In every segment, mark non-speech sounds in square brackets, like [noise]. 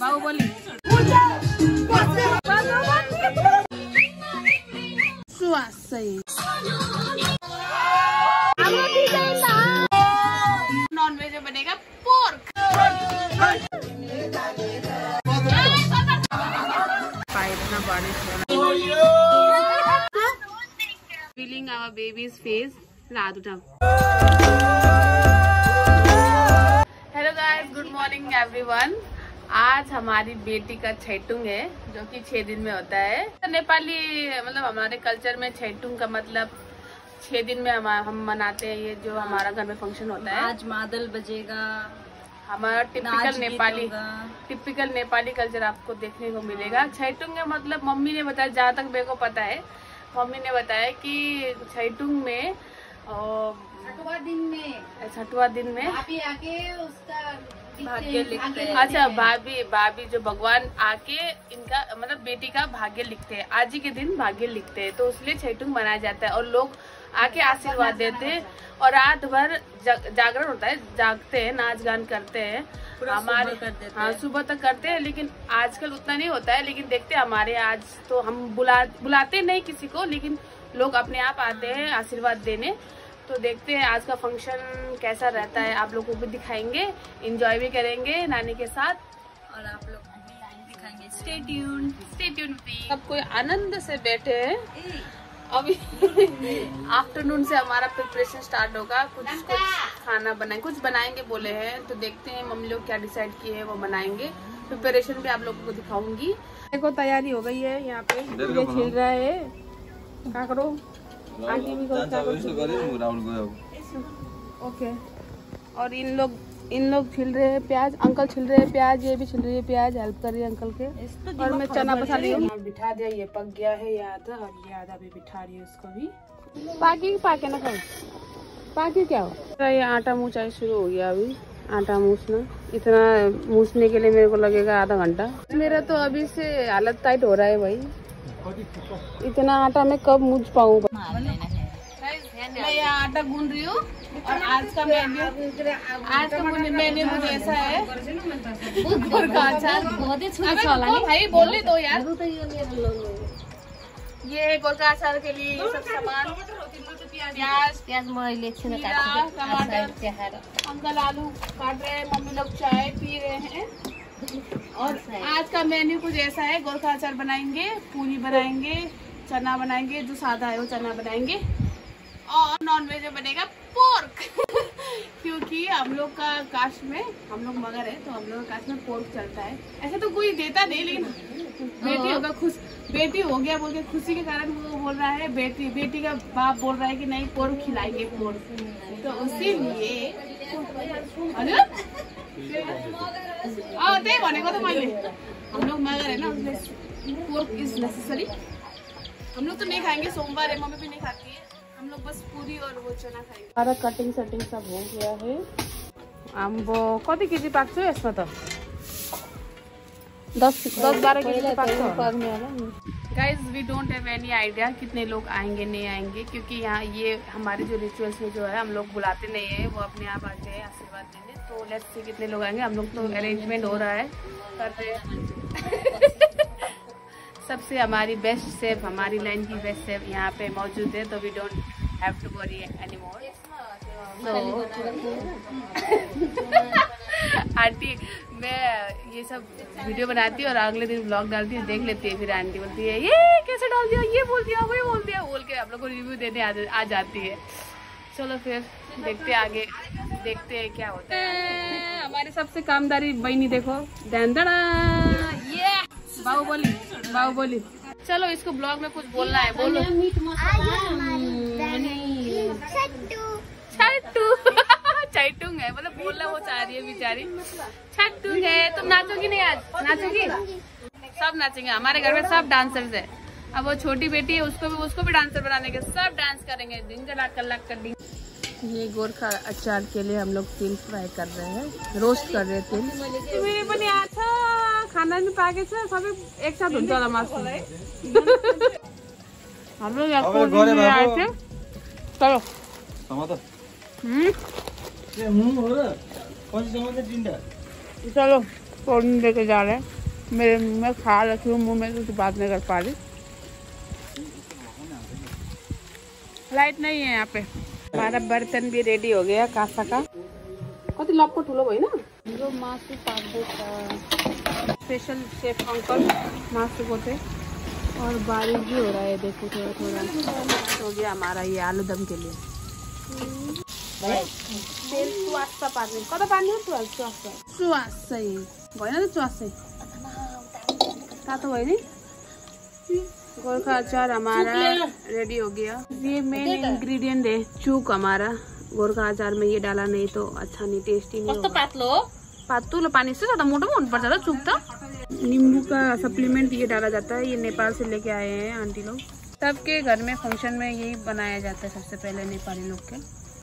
Baahubali non veg में बनेगा pork feeling our babies face रात उठा गाइस गुड मॉर्निंग एवरीवन आज हमारी बेटी का छैटुंग है जो कि छह दिन में होता है। नेपाली मतलब हमारे कल्चर में छैटुंग का मतलब छह दिन में हम हम मनाते हैं ये जो हमारा घर में फ़ंक्शन होता है। आज मादल बजेगा हमारा typical Nepali typical Nepali culture आपको देखने को मिलेगा। छैटुंग का मतलब मम्मी ने बताया जहाँ तक मेरे को पता है मम्मी ने बताया कि छैटुंग में छठवा दिन में। छठवा दिन में? अभी आके उसका भाग्य लिखते हैं। अच्छा भाभी भाभी जो भगवान आके इनका मतलब बेटी का भाग्य लिखते हैं। आज ही के दिन भाग्य लिखते हैं तो इसलिए छैटुंग मनाया जाता है और लोग आके आशीर्वाद देते हैं और रात भर जागरण होता है जागते हैं नाच गान करते हैं। हमारे सुबह हाँ। सुबह तक करते हैं लेकिन आजकल उतना नहीं होता है लेकिन देखते हैं हमारे आज तो हम बुला बुलाते नहीं किसी को लेकिन लोग अपने आप आते हैं आशीर्वाद देने। तो देखते हैं आज का फ़ंक्शन कैसा रहता है। आप लोगों को भी दिखाएँगे इंजॉय भी करेंगे नानी के साथ। और आप लोग दिखाएँगे। स्टे ट्यून स्टे ट्यून सब कोई आनंद से बैठे हैं। अभी [laughs] आफ्टरनून से हमारा प्रिपरेशन स्टार्ट होगा। कुछ कुछ खाना बनाए कुछ बनाएँगे बोले हैं। तो देखते हैं मम्मी लोग क्या डिसाइड किए हैं वो बनाएँगे। प्रिपरेशन भी आप लोगों को दिखाऊँगी। देखो तैयारी हो गई है यहाँ पे। खेल रहा है। क्या करो? आंटी भी करो ओके। और इन लोग इन लोग छिल रहे हैं प्याज अंकल छिल रहे हैं प्याज ये भी छिल रही है प्याज हेल्प कर रही है अंकल के। और मैं चना बसा रही हूँ। बिठा दिया ये पक गया है ये आधा और ये आधा भी बिठा रही है उसको भी। पाकी पाके ना खाओ। पाकी क्या हो? ये आटा मूचाई शुरू हो गया अभी आटा मूसना इतना मूसने के लिए मेरे को लगेगा आधा घंटा। मेरा तो अभी से हालत टाइट हो रहा है भाई। इतना आटा मैं कब मूझ पाऊँ? मैं यहाँ आटा गूंद रही हूँ और आज का मेन्यू आज का मेन्यू कुछ ऐसा है। अचार अबे रुको भाई बोलने दो यार। ये है गोरका अचार के। लिए ये सब सामान। प्याज। प्याज। मैले टमाटर। अंकल आलू काट रहे हैं मम्मी लोग चाय पी रहे हैं। और आज का मेन्यू कुछ ऐसा है गोरखा अचार बनाएँगे पूरी बनाएँगे चना बनाएँगे जो सादा है वो चना बनाएँगे। और नॉन वेज में बनेगा पोर्क [laughs] क्योंकि हम लोग का कास्ट में हम लोग मगर है तो हम लोग का कास्ट में पोर्क चलता है। ऐसे तो कोई देता नहीं लेकिन बेटी होगा खुश बेटी हो गया बोल के खुशी के कारण वो बोल रहा है बेटी बेटी का बाप बोल रहा है कि नहीं पोर्क खिलाएँगे पोर्क तो उसीलिए हजुर अँ त्यही भनेको त मैले हम लोग मगर है ना उसमें पोर्क इज़ नेसेसरी हम लोग तो नहीं खाएँगे सोमवार है मम्मी भी नहीं खाती है। हम लोग बस पूरी और वो चना खाएँगे। सारा कटिंग सेटिंग सब हो गया है। आम्बो कति केजी पाक्छ यसमा त? दस दस बारह केजी पाक्छ guys we don't have any idea कितने लोग आएँगे नहीं आएँगे क्योंकि यहाँ ये हमारे जो रिचुअल्स में जो है हम लोग बुलाते नहीं है वो अपने आप आते हैं आशीर्वाद देने तो लेट्स से कितने लोग आएँगे। हम लोग तो अरेंजमेंट हो रहा है कर रहे हैं सबसे हमारी बेस्ट सेफ़ हमारी लाइन की बेस्ट सेफ़ यहाँ पे मौजूद है तो we don't have to worry any more aunty मैं ये सब वीडियो बनाती हूँ और अगले दिन ब्लॉग डालती हूँ देख लेती है फिर आंटी बोलती है ये कैसे डाल दिया ये बोल दिया वही बोल दिया। बोल के आप लोग को रिव्यू देने आ, आ जाती है। चलो फिर देखते आगे देखते हैं क्या होता है। हमारे सबसे कामदारी बहनी देखो देना बाहुबली बाहुबली चलो इसको ब्लॉग में कुछ बोलना है बोलो। छट्टू। [laughs] छट्टू। है मतलब बोलना वो चाह रही है बेचारी। छट्टू है तुम नाचोगी नहीं आज? नाचोगी? सब नाचेंगे हमारे घर में सब डांसर्स है। अब वो छोटी बेटी है उसको भी उसको भी डांसर बनाने के सब डांस करेंगे। दिन कलाक कलाक कर दी ये गोरखा अचार के लिए हम लोग तिल फ्राई कर रहे हैं रोस्ट कर रहे हैं तिल। मेरो आएको छ खाना पाकेको छ सबै एकसाथ हुन्छ होला मासु हाम्रो। आएको थियो चलो। समात हम्म, हो चलो फ़ोन लेके जा रहे हैं। मेरे मुँह में खा रखी हूँ मुँह में कुछ बात नहीं कर पा रही। लाइट नहीं है यहाँ पे। हमारा बर्तन भी रेडी हो गया कासा का। कति लपको ठुलो भयो न। जो मासु पाक्दैछ स्पेशल शेफ अंकल मासु को थे और बारिश भी हो रहा है देखो थोड़ा थोड़ा। हो गया हमारा ये आलू दम के लिए। कता हो? भएन त चुवासै तातो भयो नि गोरखा अचार हमारा रेडी हो गया। ये मेन इंग्रेडिएंट है चूक हमारा। गोरखा अचार में ये डाला नहीं तो अच्छा नहीं टेस्टी नहीं पातलो पातुलो पानी से ज़्यादा मोटो हुनुपर्छ र चुक त नींबू का सप्लीमेंट ये डाला जाता है ये नेपाल से लेके आए हैं आंटी लोग। सबके घर में फ़ंक्शन में यही बनाया जाता है सबसे पहले नेपाली लोग के।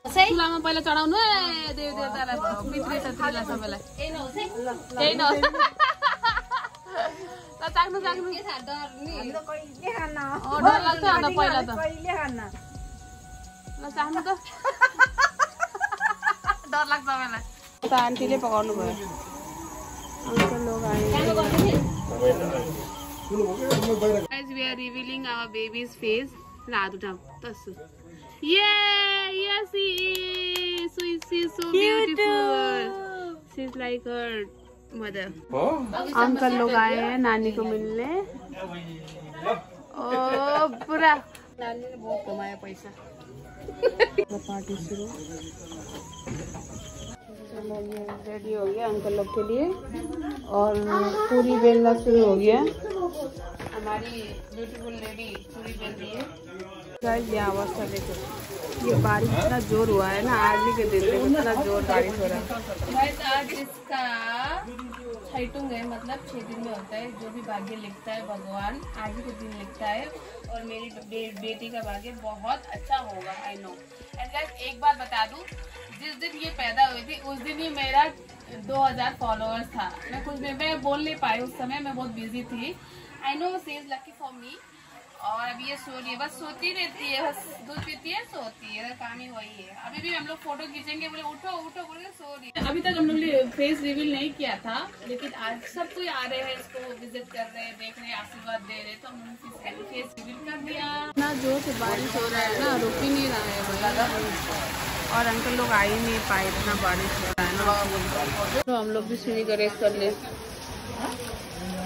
चुलामा पहिला चढाउनु है देव देवतालाई पितृ सत्रीलाई सबैलाई त्यही न। ल चाख्नु चाख्नु डर लाग्छ अन्त पहिला त। ल चाख्नु त। डर लाग्छ सबैलाई त आन्टीले पकाउनु भयो अंकल लोग Guys, we are revealing our baby's face. उठाऊ तसो Yeah, yes he is. So she is so beautiful. She's like her mother. Oh. Uncle लोग आए हैं नानी को मिलने ओ पूरा नानी ने बहुत कमाया पैसा पार्टी शुरू ये रेडी हो गया अंकल लोग के लिए। और पूरी बेलना शुरू हो गया। हमारी ब्यूटीफुल लेडी पूरी बेल रही है। गाइस ये अवस्था देखो। ये बारिश इतना ज़ोर हुआ है ना आज ही के दिन देखो इतना ज़ोर बारिश हो रहा है। आज इसका छैटुंग है मतलब छह दिन में होता है। जो भी भाग्य लिखता है भगवान आज ही के दिन लिखता है। और मेरी बे, बेटी का भाग्य बहुत अच्छा होगा आई नो एंड एक बात बता दूँ जिस दिन ये पैदा हुई थी, उस दिन ही मेरा 2000 फॉलोअर्स था। मैं कुछ मैं बोल नहीं पाई, उस समय मैं बहुत बिज़ी थी। I know she is lucky for me और अभी ये सो रही है बस सोती रहती है बस दूध पीती है सोती है काम ही वही है। अभी भी हम लोग फ़ोटो खींचेंगे बोले उठो उठो बोल के सो रही है अभी तक हम लोग ने फेस रिवील नहीं किया था लेकिन आज सब कोई आ रहे हैं इसको विज़िट कर रहे हैं देख रहे हैं आशीर्वाद दे रहे हैं तो हम फेस रिवील कर दिया। ना ज़ोर से बारिश हो रहा है ना रुक ही नहीं रहा है और अंकल लोग आ ही नहीं पाए इतना बारिश हो रहा है ना। तो हम लोग भी सीढ़ी का रेस कर ले।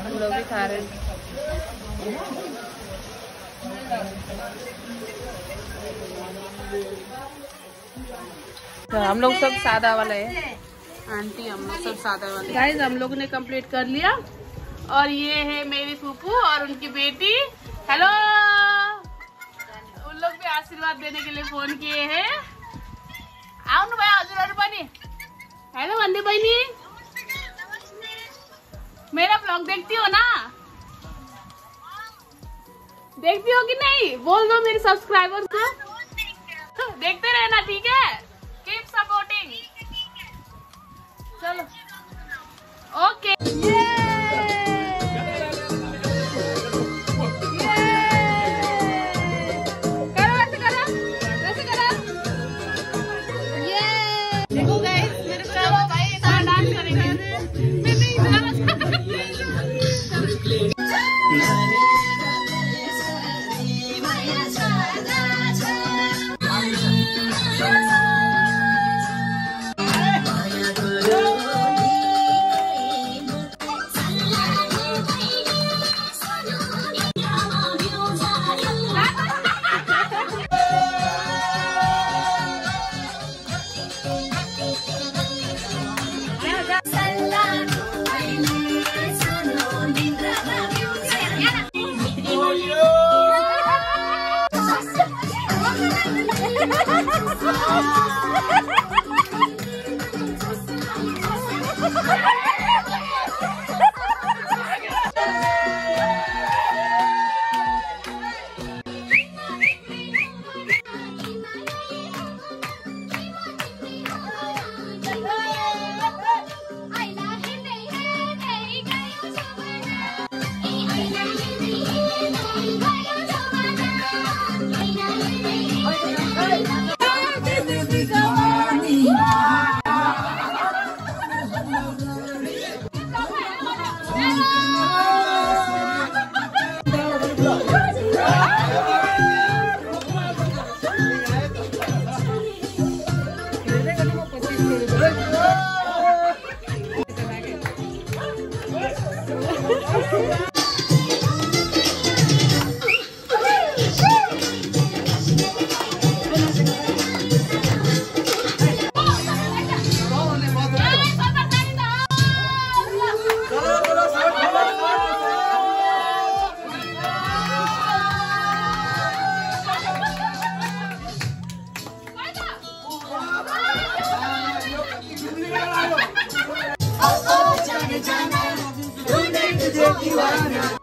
हम लोग भी खा रहे हैं। तो हम लोग सब सादा वाले हैं। आंटी, हम लोग सब सादा वाले गाइस हम लोग ने कंप्लीट कर लिया। और ये है मेरी फूफू और उनकी बेटी। हेलो उन लोग भी आशीर्वाद देने के लिए फ़ोन किए हैं। आउनु भयो हजुरहरू पनि। हेलो भन्दै बहिनी मेरा ब्लॉग देखती हो ना? देखती होगी कि नहीं? बोल दो मेरे सब्सक्राइबर्स को। देखते रहना ठीक है? कीप सपोर्टिंग चलो। Okay Oh. ha ha! 確かに。थोड़ा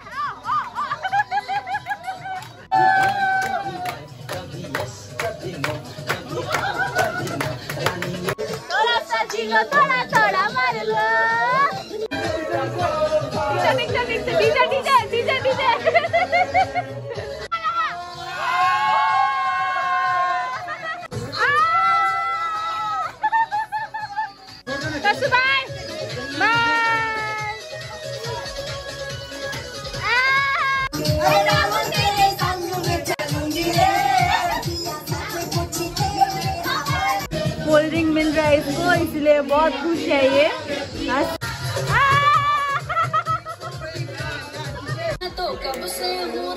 इसलिए बहुत खुश है ये। [laughs] तो कब से हूँ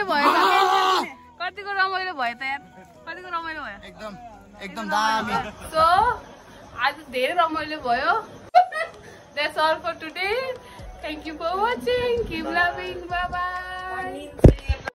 रमाइलो भयो त। [laughs] कतिको रमाइलो भयो त यार? कतिको रमाइलो भयो? एकदम एकदम दामी। सो आज धेरै रमाइलो भयो। That's all for today thank you for watching keep loving bye